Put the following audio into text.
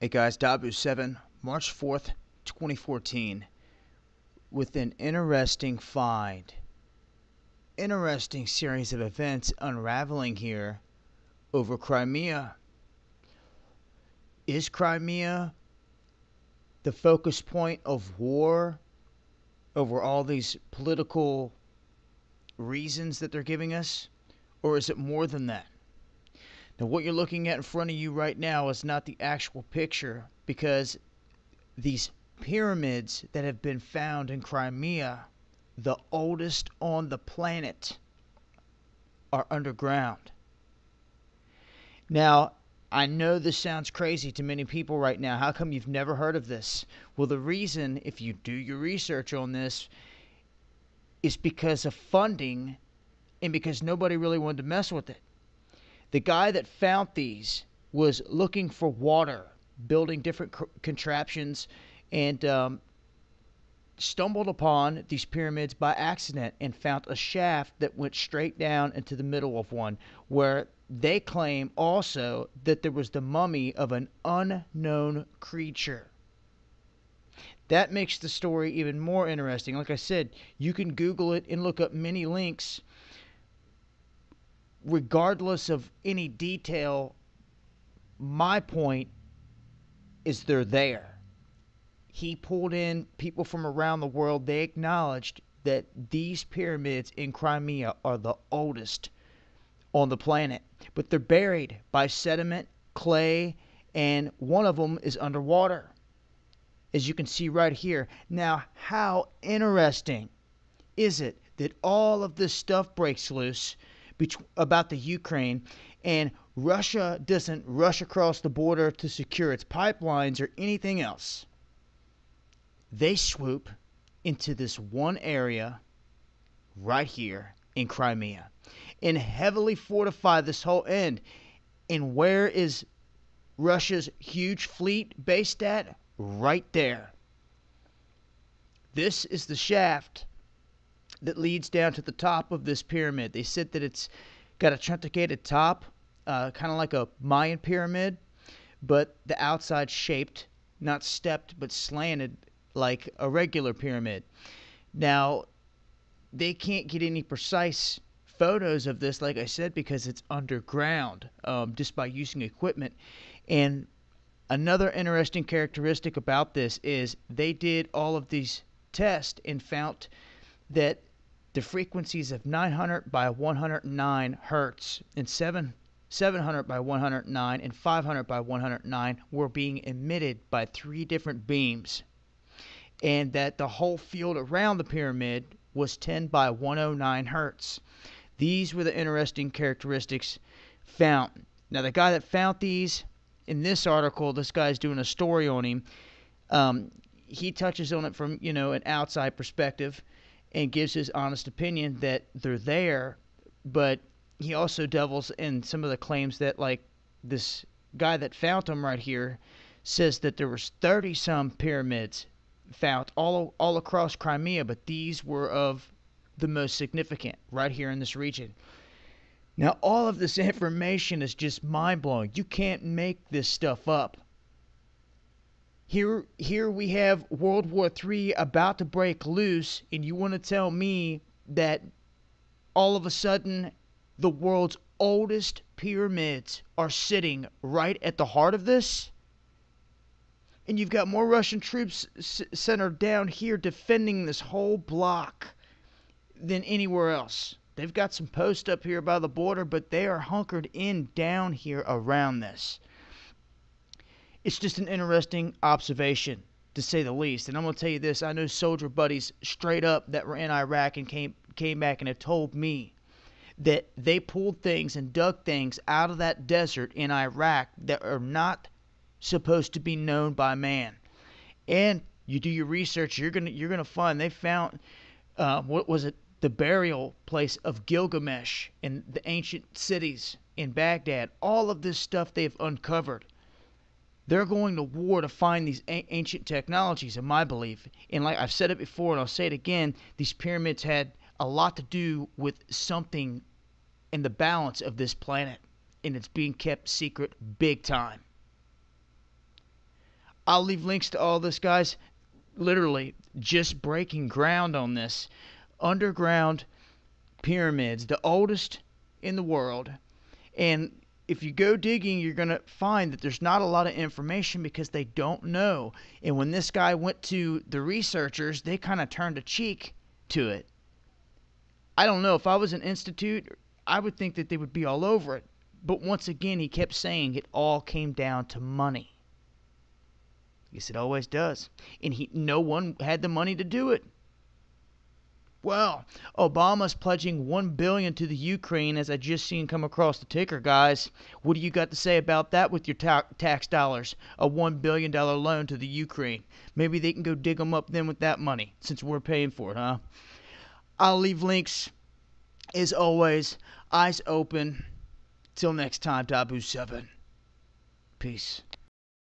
Hey guys, Dahboo 7, March 4th, 2014, with an interesting find. Interesting series of events unraveling here over Crimea. Is Crimea the focus point of war over all these political reasons that they're giving us? Or is it more than that? Now, what you're looking at in front of you right now is not the actual picture because these pyramids that have been found in Crimea, the oldest on the planet, are underground. Now, I know this sounds crazy to many people right now. How come you've never heard of this? Well, the reason, if you do your research on this, is because of funding and because nobody really wanted to mess with it. The guy that found these was looking for water, building different contraptions, and um, stumbled upon these pyramids by accident and found a shaft that went straight down into the middle of one, where they claim also that there was the mummy of an unknown creature. That makes the story even more interesting. Like I said, you can Google it and look up many links regardless of any detail, my point is they're there. He pulled in people from around the world. They acknowledged that these pyramids in Crimea are the oldest on the planet, but they're buried by sediment, clay, and one of them is underwater. As you can see right here. Now, how interesting is it that all of this stuff breaks loose about the Ukraine, and Russia doesn't rush across the border to secure its pipelines or anything else. They swoop into this one area right here in Crimea and heavily fortify this whole end. And where is Russia's huge fleet based at? Right there. This is the shaft that leads down to the top of this pyramid. They said that it's got a truncated top, uh, kind of like a Mayan pyramid, but the outside shaped, not stepped, but slanted like a regular pyramid. Now, they can't get any precise photos of this, like I said, because it's underground um, just by using equipment. And another interesting characteristic about this is they did all of these tests and found that the frequencies of 900 by 109 hertz and 7 700 by 109 and 500 by 109 were being emitted by three different beams. And that the whole field around the pyramid was 10 by 109 hertz. These were the interesting characteristics found. Now the guy that found these in this article this guy's doing a story on him. Um, he touches on it from you know an outside perspective and gives his honest opinion that they're there, but he also devils in some of the claims that like this guy that found them right here says that there was 30 some pyramids found all all across Crimea, but these were of the most significant right here in this region. Now all of this information is just mind blowing. You can't make this stuff up. Here, here we have World War III about to break loose, and you want to tell me that all of a sudden the world's oldest pyramids are sitting right at the heart of this? And you've got more Russian troops centered down here defending this whole block than anywhere else. They've got some posts up here by the border, but they are hunkered in down here around this it's just an interesting observation to say the least. And I'm going to tell you this: I know soldier buddies straight up that were in Iraq and came came back and have told me that they pulled things and dug things out of that desert in Iraq that are not supposed to be known by man. And you do your research, you're gonna you're gonna find they found uh, what was it the burial place of Gilgamesh in the ancient cities in Baghdad. All of this stuff they've uncovered. They're going to war to find these ancient technologies, in my belief. And like I've said it before, and I'll say it again, these pyramids had a lot to do with something in the balance of this planet, and it's being kept secret big time. I'll leave links to all this, guys. Literally, just breaking ground on this. Underground pyramids, the oldest in the world. And if you go digging, you're going to find that there's not a lot of information because they don't know. And when this guy went to the researchers, they kind of turned a cheek to it. I don't know. If I was an institute, I would think that they would be all over it. But once again, he kept saying it all came down to money. Yes, it always does. And he, no one had the money to do it. Well, Obama's pledging one billion to the Ukraine, as I just seen come across the ticker, guys. What do you got to say about that with your ta- tax dollars? A one billion dollar loan to the Ukraine. Maybe they can go dig them up then with that money, since we're paying for it, huh? I'll leave links, as always. Eyes open. Till next time, Dahboo Seven. Peace.